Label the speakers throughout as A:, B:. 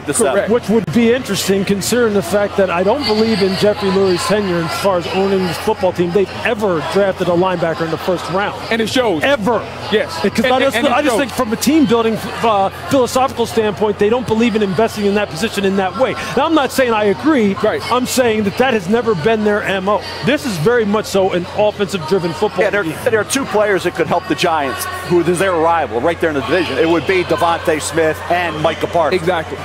A: to seven.
B: Which would be interesting considering the fact that I don't believe in Jeffrey Lurie's tenure as far as owning this football team. They've ever drafted a linebacker in the first round.
C: And it shows.
B: Ever.
C: Yes.
B: Because I just, I just think from a team building uh, philosophical standpoint, they don't believe in investing in that position in that way. Now, I'm not saying I agree.
C: Right.
B: I'm saying that that has never been their MO. This is very much so an offensive driven football
A: Yeah, there,
B: team.
A: there are two players that could help the Giants, who is their rival right there in the division. It would be DeVonta Smith and Micah Parsons.
C: Exactly.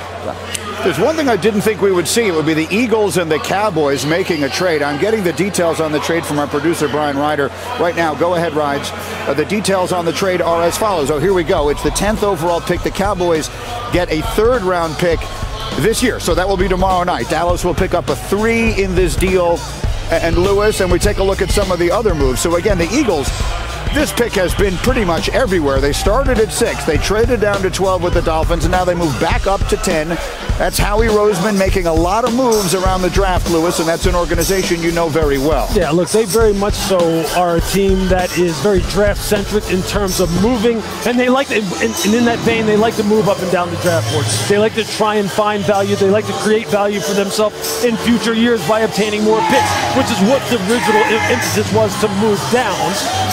D: There's one thing I didn't think we would see. It would be the Eagles and the Cowboys making a trade. I'm getting the details on the trade from our producer, Brian Ryder, right now. Go ahead, Rides. Uh, the details on the trade are as follows. Oh, here we go. It's the 10th overall pick. The Cowboys get a third round pick this year. So that will be tomorrow night. Dallas will pick up a three in this deal. And Lewis, and we take a look at some of the other moves. So again, the Eagles this pick has been pretty much everywhere. They started at six, they traded down to 12 with the Dolphins, and now they move back up to 10. That's Howie Roseman making a lot of moves around the draft, Lewis, and that's an organization you know very well.
B: Yeah, look, they very much so are a team that is very draft centric in terms of moving, and they like, to, and in that vein, they like to move up and down the draft board. They like to try and find value. They like to create value for themselves in future years by obtaining more picks, which is what the original emphasis was to move down.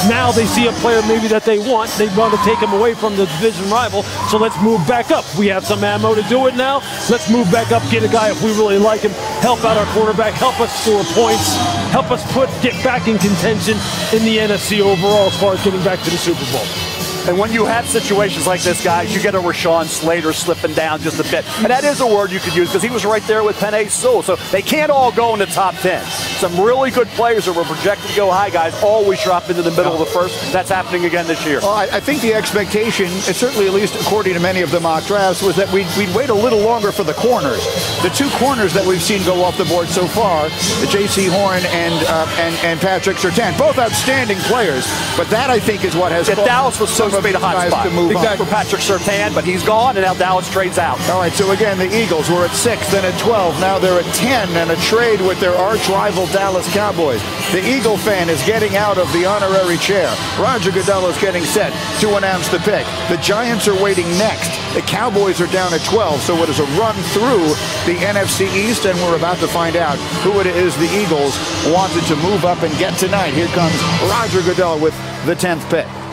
B: Now they see a player maybe that they want. They want to take him away from the division rival. So let's move back up. We have some ammo to do it now. Let's move back up, get a guy if we really like him, help out our quarterback, help us score points, help us put get back in contention in the NFC overall as far as getting back to the Super Bowl.
A: And when you have situations like this, guys, you get a Rashawn Slater slipping down just a bit. And that is a word you could use because he was right there with Penei Sewell. So they can't all go in the top 10. Some really good players that were projected to go high, guys, always drop into the middle of the first. That's happening again this year.
D: Well, I, I think the expectation, certainly at least according to many of the mock drafts, was that we'd, we'd wait a little longer for the corners. The two corners that we've seen go off the board so far, Jaycee Horn and, uh, and and Patrick Surtain, both outstanding players. But that I think is what has
A: yeah, Dallas was so made a hot spot
D: to move
A: exactly. for Patrick Surtain, but he's gone, and now Dallas trades out.
D: All right, so again, the Eagles were at six, then at 12. Now they're at 10, and a trade with their arch rival Dallas Cowboys. The Eagle fan is getting out of the honorary chair. Roger Goodell is getting set to announce the pick. The Giants are waiting next. The Cowboys are down at 12, so it is a run through the NFC East, and we're about to find out who it is the Eagles wanted to move up and get tonight. Here comes Roger Goodell with the 10th pick.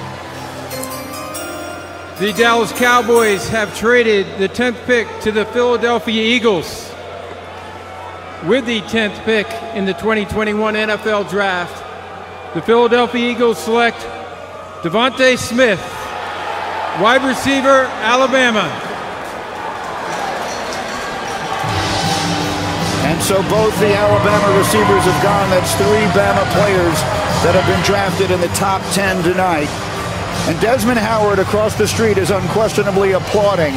E: The Dallas Cowboys have traded the 10th pick to the Philadelphia Eagles. With the 10th pick in the 2021 NFL Draft, the Philadelphia Eagles select DeVonta Smith, wide receiver, Alabama.
D: And so both the Alabama receivers have gone. That's three Bama players that have been drafted in the top 10 tonight. And Desmond Howard across the street is unquestionably applauding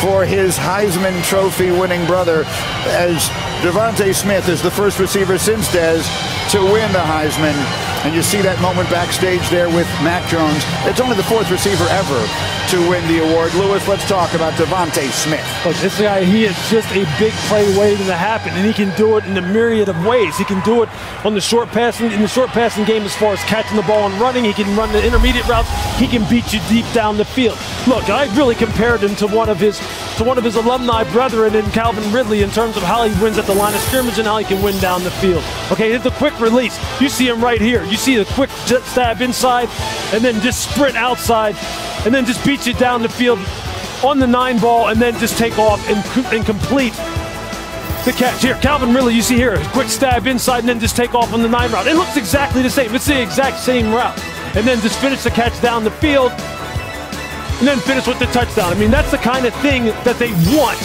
D: for his Heisman Trophy winning brother as DeVonta Smith is the first receiver since Des to win the Heisman. And you see that moment backstage there with Mac Jones. It's only the fourth receiver ever to win the award. Lewis, let's talk about DeVonta Smith.
B: Look, this guy, he is just a big play waiting to happen, and he can do it in a myriad of ways. He can do it on the short passing, in the short passing game as far as catching the ball and running. He can run the intermediate routes. He can beat you deep down the field. Look, I really compared him to one of his to one of his alumni brethren in Calvin Ridley in terms of how he wins at the line of scrimmage and how he can win down the field. Okay, it's a quick release. You see him right here. You see the quick stab inside and then just sprint outside and then just beat you down the field on the nine ball and then just take off and, and complete the catch. Here, Calvin Ridley, you see here, a quick stab inside and then just take off on the nine route. It looks exactly the same. It's the exact same route. And then just finish the catch down the field and then finish with the touchdown. I mean, that's the kind of thing that they want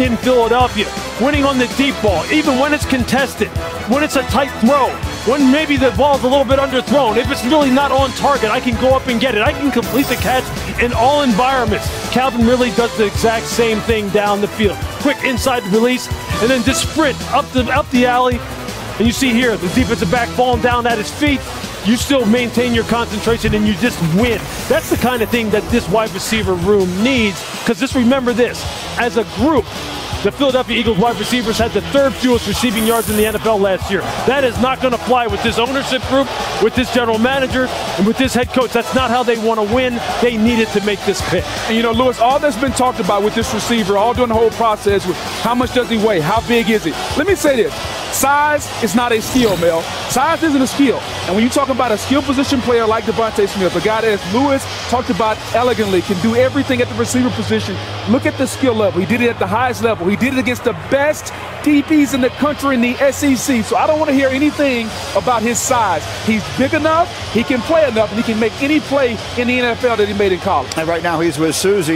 B: in Philadelphia. Winning on the deep ball, even when it's contested, when it's a tight throw, when maybe the ball's a little bit underthrown. If it's really not on target, I can go up and get it. I can complete the catch in all environments. Calvin really does the exact same thing down the field. Quick inside the release, and then just sprint up the up the alley. And you see here the defensive back falling down at his feet. You still maintain your concentration and you just win. That's the kind of thing that this wide receiver room needs. Because just remember this: as a group, the Philadelphia Eagles wide receivers had the third fewest receiving yards in the NFL last year. That is not going to fly with this ownership group, with this general manager, and with this head coach. That's not how they want to win. They needed to make this pick.
C: And you know, Lewis, all that's been talked about with this receiver, all during the whole process, with how much does he weigh? How big is he? Let me say this. Size is not a skill, Mel. Size isn't a skill. And when you talk about a skill position player like DeVonta Smith, a guy that, as Lewis talked about elegantly, can do everything at the receiver position, look at the skill level. He did it at the highest level. He did it against the best DBs in the country in the SEC. So I don't want to hear anything about his size. He's big enough, he can play enough, and he can make any play in the NFL that he made in college.
D: And right now he's with Susie.